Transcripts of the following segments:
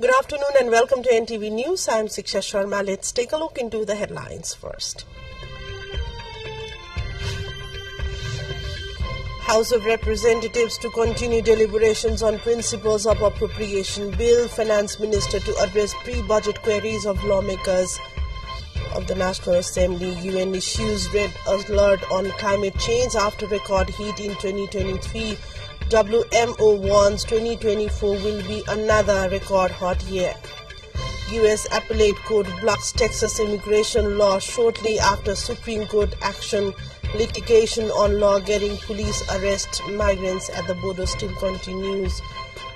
Good afternoon and welcome to NTV News. I'm Siksha Sharma. Let's take a look into the headlines first. House of Representatives to continue deliberations on principles of appropriation bill. Finance Minister to address pre-budget queries of lawmakers of the National Assembly. UN issues red alert on climate change after record heat in 2023. WMO warns 2024 will be another record hot year. U.S. Appellate Court blocks Texas immigration law shortly after Supreme Court action. Litigation on law getting police arrest migrants at the border still continues.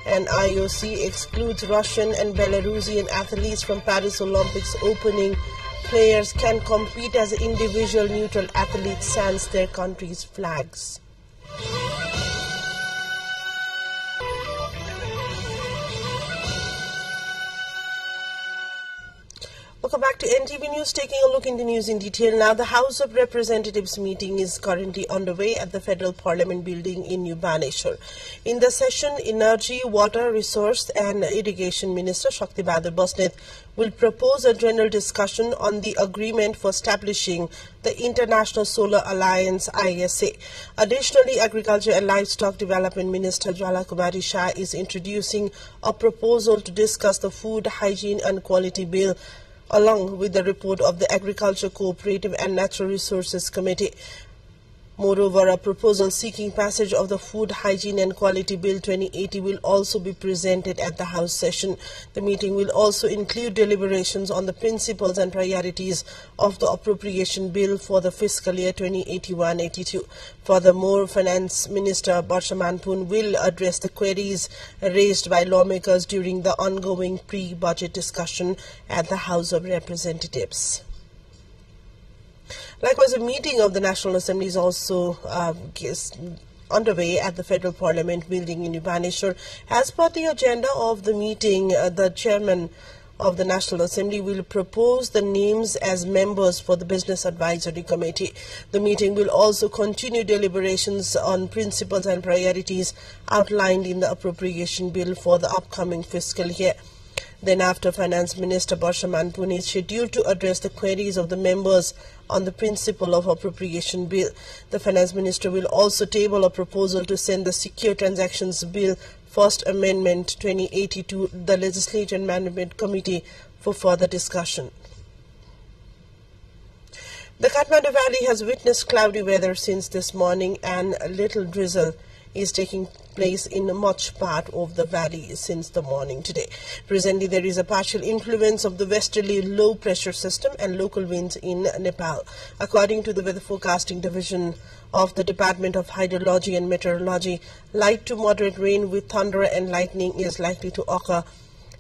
And IOC excludes Russian and Belarusian athletes from Paris Olympics opening. Players can compete as individual neutral athletes sans their country's flags. Welcome back to NTV News. Taking a look into news in detail now. The House of Representatives meeting is currently underway at the Federal Parliament building in New Baneswar. In the session, Energy, Water, Resource and Irrigation Minister Shakti Bahadur Basnet will propose a general discussion on the agreement for establishing the International Solar Alliance ISA. Additionally, Agriculture and Livestock Development Minister Jwala Kumari Shah is introducing a proposal to discuss the Food Hygiene and Quality Bill along with the report of the Agriculture Cooperative and Natural Resources Committee. Moreover, a proposal seeking passage of the Food Hygiene and Quality Bill 2080 will also be presented at the House session. The meeting will also include deliberations on the principles and priorities of the appropriation bill for the fiscal year 2081-82. Furthermore, Finance Minister Barsha Man Pun will address the queries raised by lawmakers during the ongoing pre-budget discussion at the House of Representatives. Likewise, a meeting of the National Assembly is also uh, underway at the Federal Parliament building in New Baneswar. As per the agenda of the meeting, uh, the chairman of the National Assembly will propose the names as members for the Business Advisory Committee. The meeting will also continue deliberations on principles and priorities outlined in the appropriation bill for the upcoming fiscal year. Then after Finance Minister Barsha Man Pun is scheduled to address the queries of the members on the principle of appropriation bill. The Finance Minister will also table a proposal to send the Secure Transactions Bill First Amendment 2080 to the Legislature and Management Committee for further discussion. The Kathmandu Valley has witnessed cloudy weather since this morning and a little drizzle is taking place in much part of the valley since the morning today. Presently, there is a partial influence of the westerly low pressure system and local winds in Nepal. According to the Weather Forecasting Division of the Department of Hydrology and Meteorology, light to moderate rain with thunder and lightning is likely to occur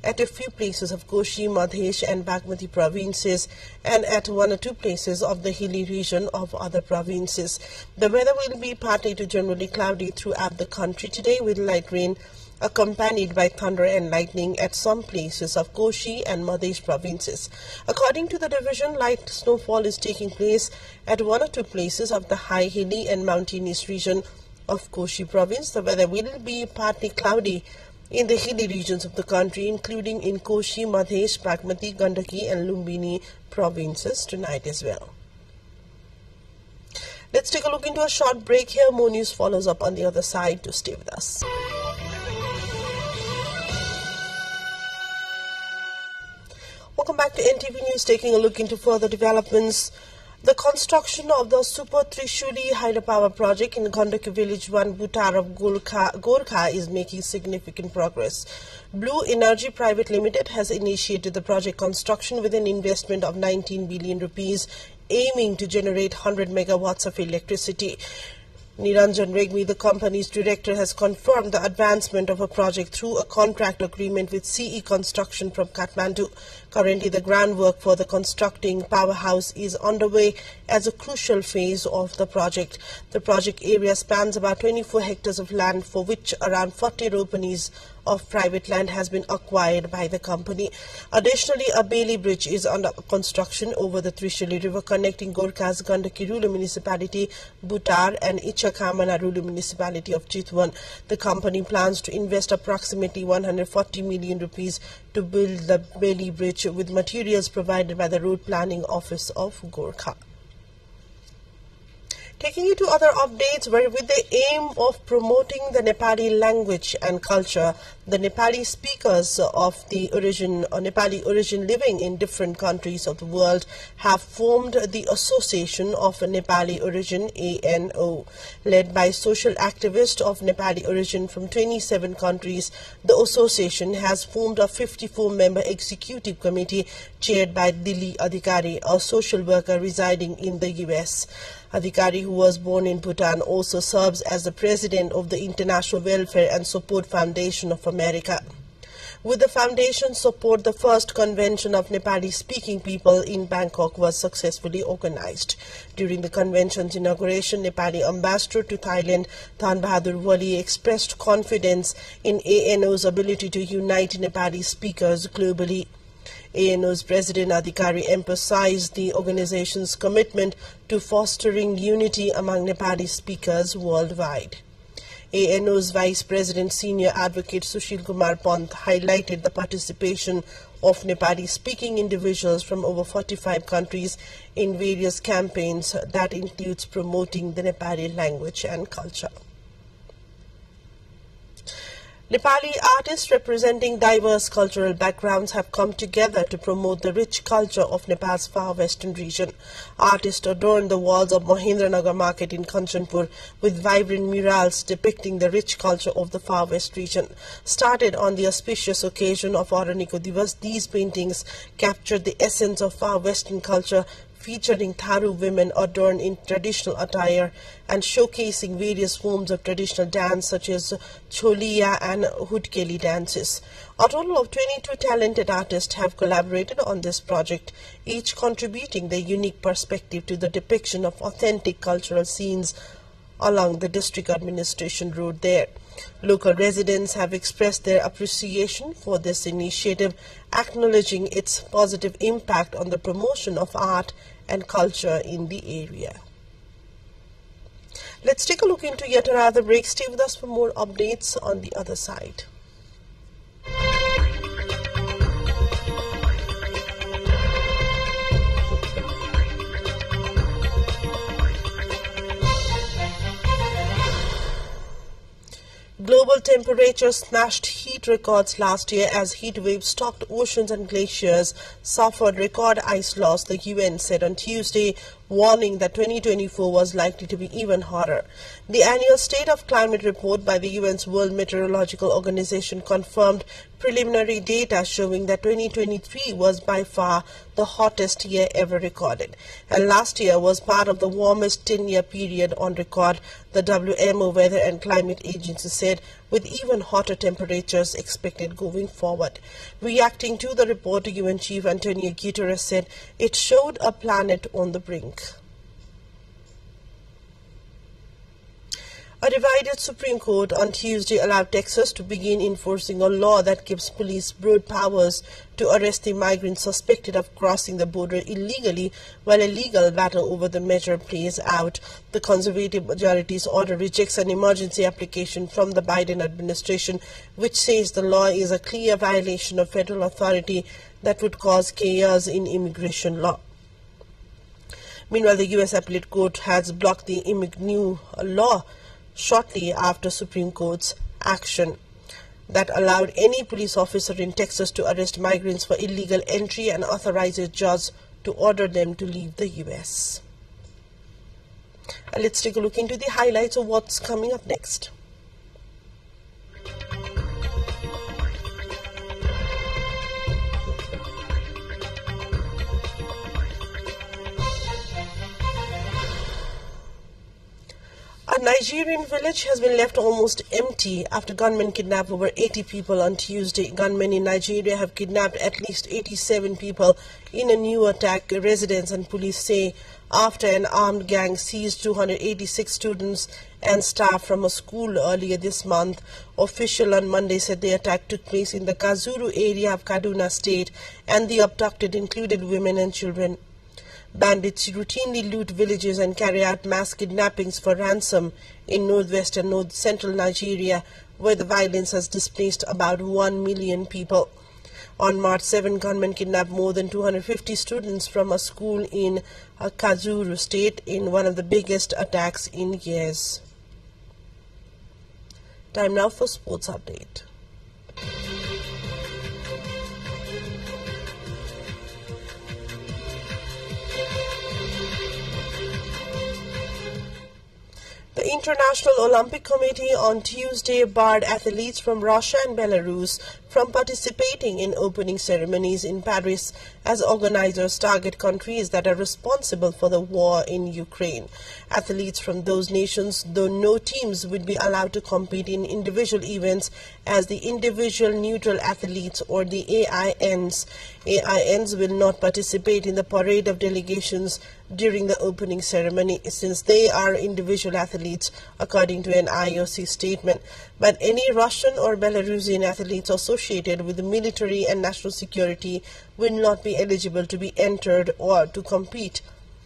at a few places of Koshi, Madhesh and Bagmati provinces and at one or two places of the hilly region of other provinces. The weather will be partly to generally cloudy throughout the country today with light rain accompanied by thunder and lightning at some places of Koshi and Madhesh provinces. According to the division, light snowfall is taking place at one or two places of the high hilly and mountainous region of Koshi province. The weather will be partly cloudy in the hilly regions of the country, including in Koshi, Madhesh, Bagmati, Gandaki, and Lumbini provinces tonight as well. Let's take a look into a short break here. More news follows up on the other side. To stay with us. Welcome back to NTV News. Taking a look into further developments. The construction of the Super Trishuli hydropower project in Gandaki village 1 Butar of Gorkha is making significant progress. Blue Energy Private Limited has initiated the project construction with an investment of 19 billion rupees aiming to generate 100 megawatts of electricity. Niranjan Regmi, the company's director, has confirmed the advancement of a project through a contract agreement with CE Construction from Kathmandu. Currently, the groundwork for the constructing powerhouse is underway as a crucial phase of the project. The project area spans about 24 hectares of land for which around 40 ropanis of private land has been acquired by the company. Additionally, a Bailey Bridge is under construction over the Trishuli River connecting Gorkha's Gandaki Rural Municipality, Butar and Ichakamana Rural Municipality of Chitwan. The company plans to invest approximately 140 million rupees to build the Bailey Bridge with materials provided by the Road Planning Office of Gorkha. Taking you to other updates where with the aim of promoting the Nepali language and culture, the Nepali speakers of the origin or Nepali origin living in different countries of the world have formed the Association of Nepali Origin ANO. Led by social activists of Nepali origin from 27 countries, the association has formed a 54-member executive committee chaired by Dili Adhikari, a social worker residing in the US. Adhikari, who was born in Bhutan, also serves as the president of the International Welfare and Support Foundation of America. With the foundation's support, the first convention of Nepali-speaking people in Bangkok was successfully organized. During the convention's inauguration, Nepali ambassador to Thailand, Tan Bahadur Wali, expressed confidence in ANO's ability to unite Nepali speakers globally. ANO's President Adhikari emphasized the organization's commitment to fostering unity among Nepali speakers worldwide. ANO's Vice President Senior Advocate Sushil Kumar Pant highlighted the participation of Nepali speaking individuals from over 45 countries in various campaigns that includes promoting the Nepali language and culture. Nepali artists representing diverse cultural backgrounds have come together to promote the rich culture of Nepal's far western region. Artists adorned the walls of Mahendranagar market in Kanchanpur with vibrant murals depicting the rich culture of the far west region. Started on the auspicious occasion of Araniko Divas, these paintings captured the essence of far western culture featuring Tharu women adorned in traditional attire and showcasing various forms of traditional dance such as Cholia and Hudkeli dances. A total of 22 talented artists have collaborated on this project, each contributing their unique perspective to the depiction of authentic cultural scenes along the district administration road there. Local residents have expressed their appreciation for this initiative, acknowledging its positive impact on the promotion of art and culture in the area. Let's take a look into yet another break. Stay with us for more updates on the other side. Global temperatures smashed heat records last year as heat waves stalked oceans and glaciers suffered record ice loss, the UN said on Tuesday, warning that 2024 was likely to be even hotter. The annual State of Climate report by the UN's World Meteorological Organization confirmed preliminary data showing that 2023 was by far the hottest year ever recorded. And last year was part of the warmest 10-year period on record, the WMO Weather and Climate Agency said, with even hotter temperatures expected going forward. Reacting to the report, UN Chief Antonio Guterres said it showed a planet on the brink. A divided Supreme Court on Tuesday allowed Texas to begin enforcing a law that gives police broad powers to arrest the migrants suspected of crossing the border illegally while a legal battle over the measure plays out. The conservative majority's order rejects an emergency application from the Biden administration which says the law is a clear violation of federal authority that would cause chaos in immigration law. Meanwhile, the U.S. Appellate Court has blocked the new law shortly after Supreme Court's action that allowed any police officer in Texas to arrest migrants for illegal entry and authorize a judge to order them to leave the U.S. And uh, let's take a look into the highlights of what's coming up next. A Nigerian village has been left almost empty after gunmen kidnapped over 80 people on Tuesday. Gunmen in Nigeria have kidnapped at least 87 people in a new attack, residents and police say, after an armed gang seized 286 students and staff from a school earlier this month. Official on Monday said the attack took place in the Kajuru area of Kaduna state and the abducted included women and children. Bandits routinely loot villages and carry out mass kidnappings for ransom in northwest and north central Nigeria, where the violence has displaced about 1 million people. On March 7, gunmen kidnapped more than 250 students from a school in Kazuru state in one of the biggest attacks in years. Time now for sports update. International Olympic Committee on Tuesday barred athletes from Russia and Belarus from participating in opening ceremonies in Paris as organizers target countries that are responsible for the war in Ukraine. Athletes from those nations, though no teams would be allowed to compete in individual events as the individual neutral athletes or the AINs. AINs will not participate in the parade of delegations during the opening ceremony since they are individual athletes according to an IOC statement. But any Russian or Belarusian athletes associated with the military and national security will not be eligible to be entered or to compete.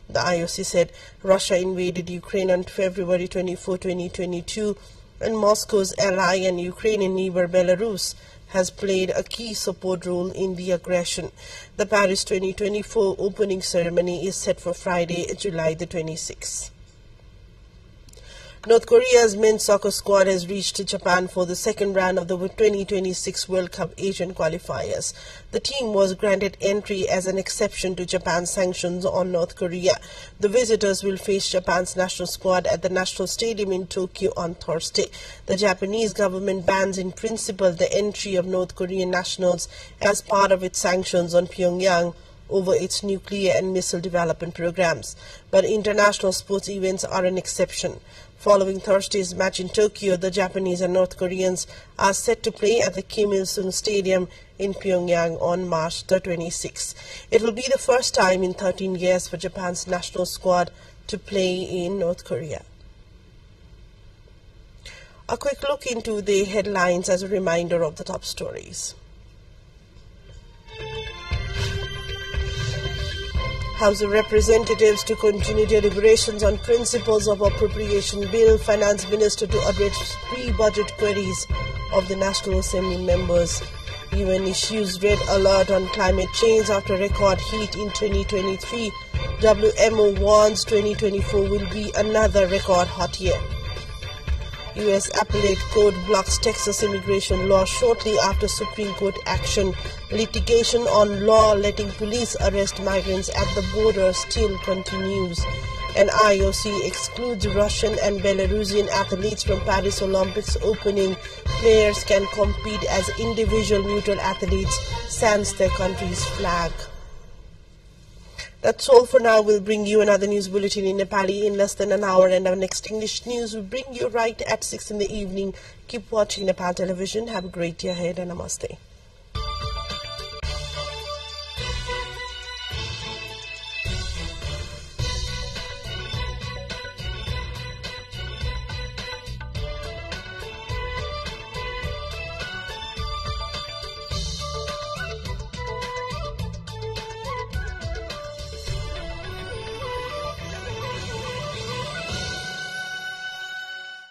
The IOC said Russia invaded Ukraine on February 24, 2022, and Moscow's ally and Ukrainian neighbor Belarus has played a key support role in the aggression. The Paris 2024 opening ceremony is set for Friday, July the 26th. North Korea's men's soccer squad has reached Japan for the second round of the 2026 World Cup Asian qualifiers. The team was granted entry as an exception to Japan's sanctions on North Korea. The visitors will face Japan's national squad at the National Stadium in Tokyo on Thursday. The Japanese government bans in principle the entry of North Korean nationals as part of its sanctions on Pyongyang over its nuclear and missile development programs. But international sports events are an exception. Following Thursday's match in Tokyo, the Japanese and North Koreans are set to play at the Kim Il-sung Stadium in Pyongyang on March the 26th. It will be the first time in 13 years for Japan's national squad to play in North Korea. A quick look into the headlines as a reminder of the top stories. House of Representatives to continue deliberations on principles of appropriation bill, Finance Minister to address pre-budget queries of the National Assembly members. UN issues red alert on climate change after record heat in 2023. WMO warns 2024 will be another record hot year. U.S. Appellate Court blocks Texas immigration law shortly after Supreme Court action. Litigation on law letting police arrest migrants at the border still continues. And IOC excludes Russian and Belarusian athletes from Paris Olympics opening. Players can compete as individual neutral athletes, sans their country's flag. That's all for now. We'll bring you another news bulletin in Nepali in less than an hour, and our next English news will bring you right at 6 in the evening. Keep watching Nepal television. Have a great day ahead, and namaste.